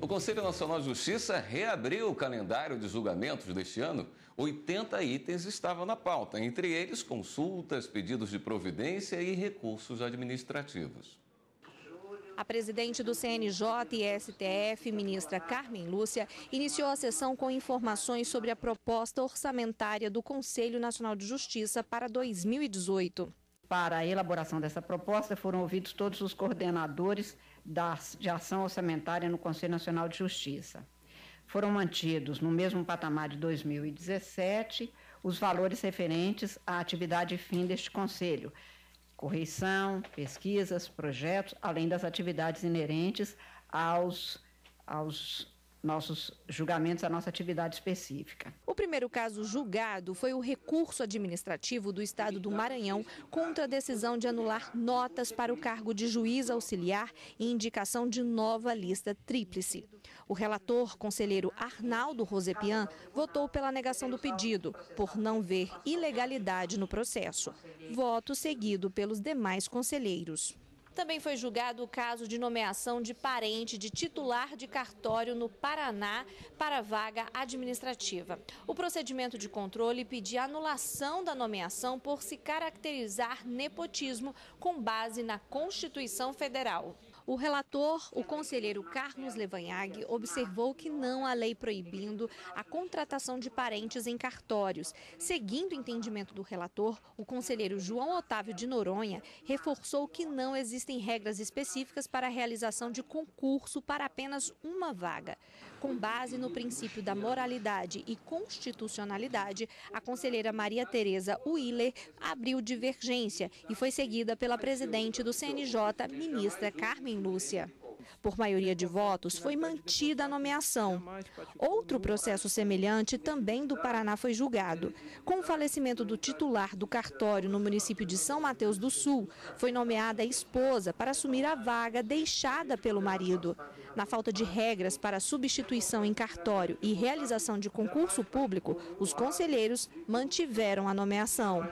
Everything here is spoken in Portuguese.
O Conselho Nacional de Justiça reabriu o calendário de julgamentos deste ano. 80 itens estavam na pauta, entre eles consultas, pedidos de providência e recursos administrativos. A presidente do CNJ e STF, ministra Carmen Lúcia, iniciou a sessão com informações sobre a proposta orçamentária do Conselho Nacional de Justiça para 2018. Para a elaboração dessa proposta, foram ouvidos todos os coordenadores de ação orçamentária no Conselho Nacional de Justiça. Foram mantidos no mesmo patamar de 2017 os valores referentes à atividade fim deste Conselho, correição, pesquisas, projetos, além das atividades inerentes aos, aos nossos julgamentos, a nossa atividade específica. O primeiro caso julgado foi o recurso administrativo do Estado do Maranhão contra a decisão de anular notas para o cargo de juiz auxiliar e indicação de nova lista tríplice. O relator, conselheiro Arnaldo Rosepian, votou pela negação do pedido, por não ver ilegalidade no processo. Voto seguido pelos demais conselheiros. Também foi julgado o caso de nomeação de parente de titular de cartório no Paraná para vaga administrativa. O procedimento de controle pedia anulação da nomeação por se caracterizar nepotismo com base na Constituição Federal. O relator, o conselheiro Carlos Levanhag, observou que não há lei proibindo a contratação de parentes em cartórios. Seguindo o entendimento do relator, o conselheiro João Otávio de Noronha reforçou que não existem regras específicas para a realização de concurso para apenas uma vaga. Com base no princípio da moralidade e constitucionalidade, a conselheira Maria Tereza Willer abriu divergência e foi seguida pela presidente do CNJ, ministra Carmen Lúcia. Por maioria de votos, foi mantida a nomeação. Outro processo semelhante também do Paraná foi julgado. Com o falecimento do titular do cartório no município de São Mateus do Sul, foi nomeada a esposa para assumir a vaga deixada pelo marido. Na falta de regras para substituição em cartório e realização de concurso público, os conselheiros mantiveram a nomeação.